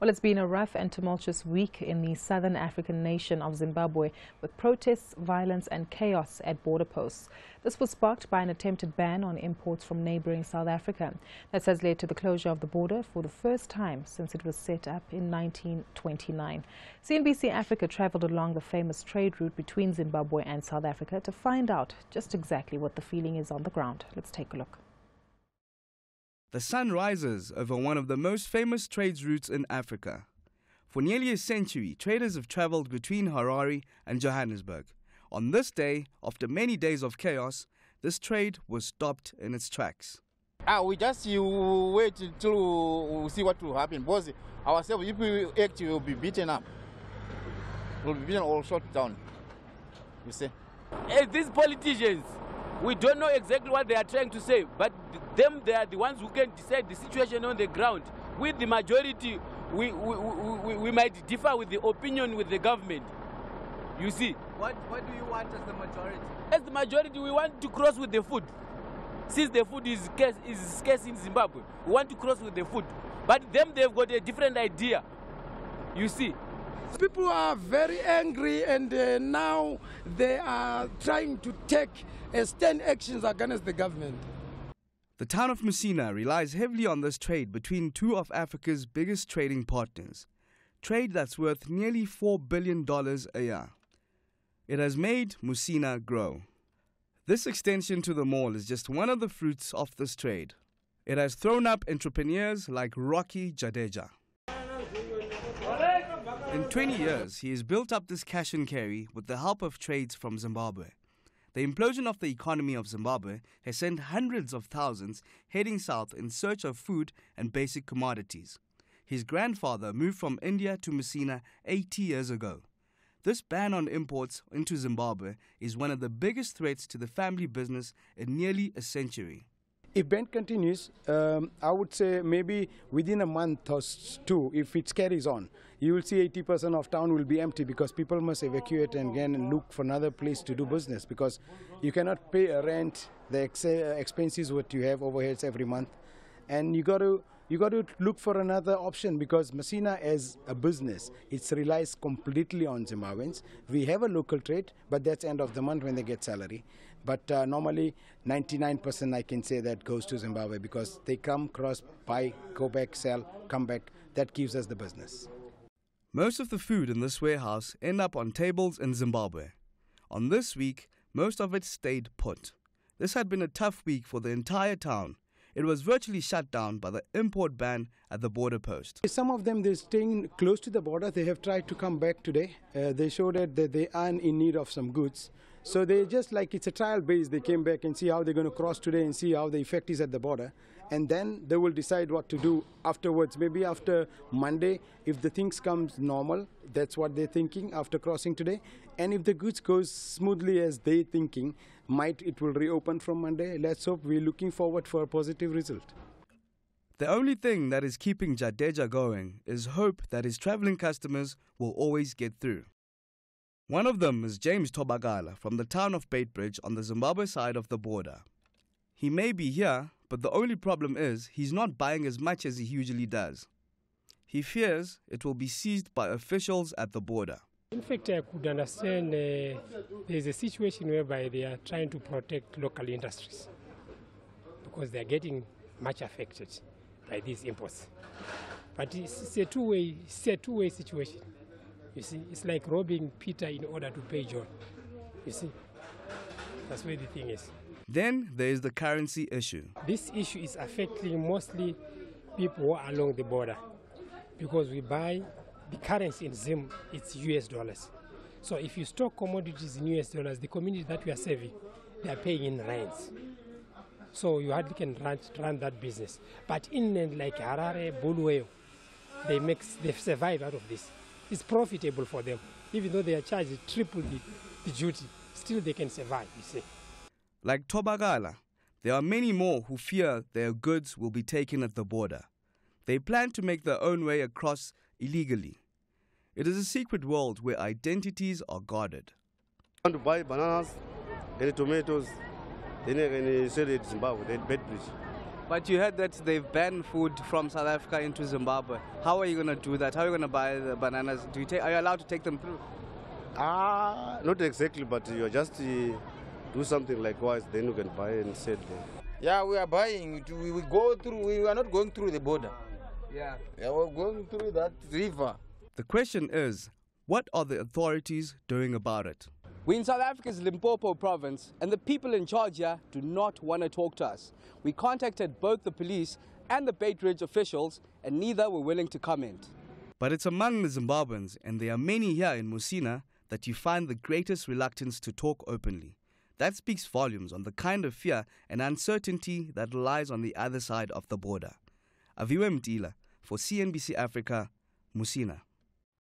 Well, it's been a rough and tumultuous week in the southern African nation of Zimbabwe with protests, violence and chaos at border posts. This was sparked by an attempted ban on imports from neighboring South Africa. That has led to the closure of the border for the first time since it was set up in 1929. CNBC Africa traveled along the famous trade route between Zimbabwe and South Africa to find out just exactly what the feeling is on the ground. Let's take a look. The sun rises over one of the most famous trade routes in Africa. For nearly a century, traders have traveled between Harare and Johannesburg. On this day, after many days of chaos, this trade was stopped in its tracks. Ah, we just you wait till we see what will happen. Because ourselves, if we act, we will be beaten up. We'll be beaten or shot down. You see? As these politicians, we don't know exactly what they are trying to say, but them, they are the ones who can decide the situation on the ground. With the majority, we, we, we, we might differ with the opinion with the government. You see? What, what do you want as the majority? As the majority, we want to cross with the food. Since the food is scarce, is scarce in Zimbabwe, we want to cross with the food. But them, they've got a different idea. You see? People are very angry and uh, now they are trying to take uh, stand actions against the government. The town of Messina relies heavily on this trade between two of Africa's biggest trading partners, trade that's worth nearly $4 billion a year. It has made Messina grow. This extension to the mall is just one of the fruits of this trade. It has thrown up entrepreneurs like Rocky Jadeja. In 20 years, he has built up this cash and carry with the help of trades from Zimbabwe. The implosion of the economy of Zimbabwe has sent hundreds of thousands heading south in search of food and basic commodities. His grandfather moved from India to Messina 80 years ago. This ban on imports into Zimbabwe is one of the biggest threats to the family business in nearly a century. Ban continues, um, I would say maybe within a month or two, if it carries on, you will see 80% of town will be empty because people must evacuate and again look for another place to do business because you cannot pay a rent, the ex expenses what you have overheads every month, and you got to you got to look for another option because Messina as a business, it relies completely on Zimbabweans. We have a local trade, but that's end of the month when they get salary. But uh, normally, 99% I can say that goes to Zimbabwe because they come, cross, buy, go back, sell, come back. That gives us the business. Most of the food in this warehouse end up on tables in Zimbabwe. On this week, most of it stayed put. This had been a tough week for the entire town. It was virtually shut down by the import ban at the border post. Some of them, they're staying close to the border. They have tried to come back today. Uh, they showed that they are in need of some goods. So they just like it's a trial base. They came back and see how they're going to cross today and see how the effect is at the border. And then they will decide what to do afterwards. Maybe after Monday, if the things comes normal, that's what they're thinking after crossing today. And if the goods goes smoothly as they thinking, might it will reopen from Monday. Let's hope we're looking forward for a positive result. The only thing that is keeping Jadeja going is hope that his traveling customers will always get through. One of them is James Tobagala from the town of Beitbridge on the Zimbabwe side of the border. He may be here, but the only problem is he's not buying as much as he usually does. He fears it will be seized by officials at the border. In fact, I could understand uh, there's a situation whereby they are trying to protect local industries because they are getting much affected by these imports. But it's a two-way, it's a two-way situation. You see, it's like robbing Peter in order to pay John. You see, that's where the thing is. Then there is the currency issue. This issue is affecting mostly people along the border because we buy the currency in Zim, it's US dollars. So if you store commodities in US dollars, the community that we are serving, they are paying in rands. So you hardly can run, run that business. But in like Harare, Bulawayo, they make they survive out of this It's profitable for them. Even though they are charged triple the, the duty, still they can survive, you see. Like Tobagala, there are many more who fear their goods will be taken at the border. They plan to make their own way across illegally. It is a secret world where identities are guarded. I want to buy bananas and tomatoes, then I can sell it in Zimbabwe, then Beitbridge. But you heard that they've banned food from South Africa into Zimbabwe. How are you going to do that? How are you going to buy the bananas? Do you take, are you allowed to take them through? Ah, not exactly, but you are just uh, do something likewise, then you can buy and sell there. Yeah, we are buying. We, we go through. We are not going through the border. Yeah. Yeah, we're going through that river. The question is, what are the authorities doing about it? We're in South Africa's Limpopo province, and the people in charge here do not want to talk to us. We contacted both the police and the Beitbridge officials, and neither were willing to comment. But it's among the Zimbabweans, and there are many here in Musina, that you find the greatest reluctance to talk openly. That speaks volumes on the kind of fear and uncertainty that lies on the other side of the border. Aviwe Mtila for CNBC Africa, Musina.